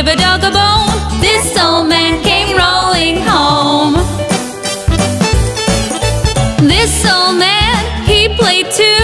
a dog a bone. This old man came rolling home. This old man, he played two.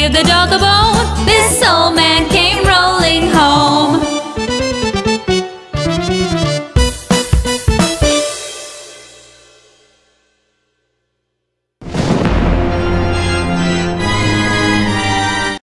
give the dog a bone. This old